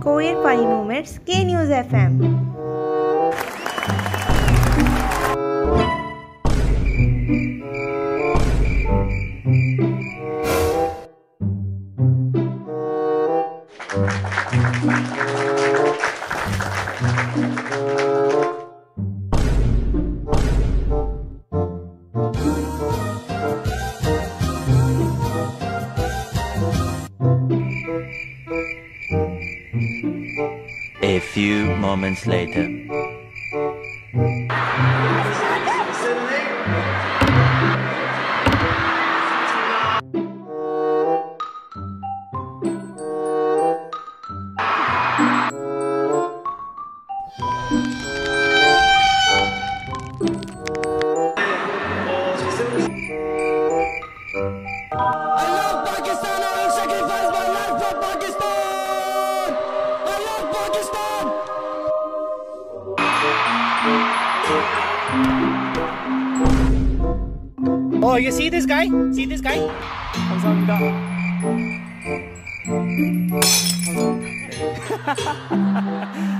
Korean Funny Moments, K News FM. A few moments later. I love Oh, you see this guy? See this guy? 감사합니다.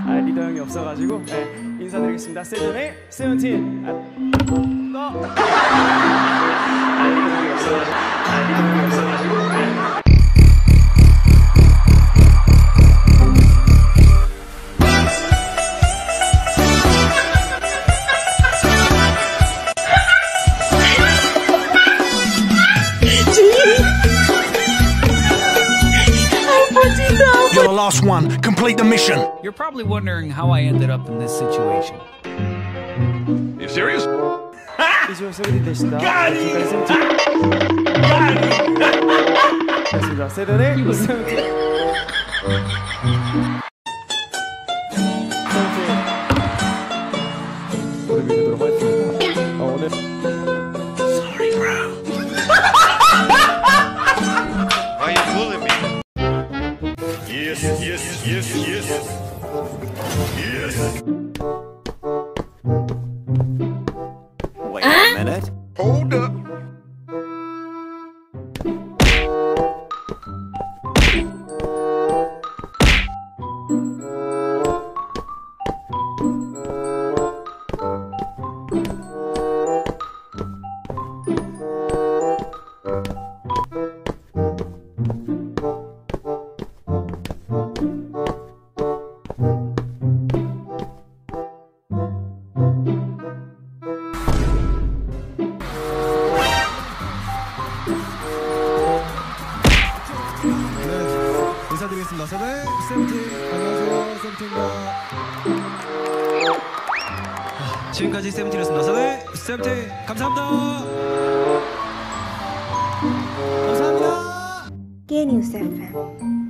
아, 리더 형이 없어가지고 네, 인사드리겠습니다. 세븐의 세븐틴. 아, 또. 아, 리더 형이 없어가지고. last one. Complete the mission. You're probably wondering how I ended up in this situation. Are you serious? Got it! Got it! Yes, yes, yes, yes. Yes. Wait a minute. Hold up. 인사드리겠습니다. 세븐 세븐틴 안녕하세요 세븐틴입니다. 지금까지 세븐틴이었습니다. 세븐 세븐틴 감사합니다. 감사합니다. K News FM.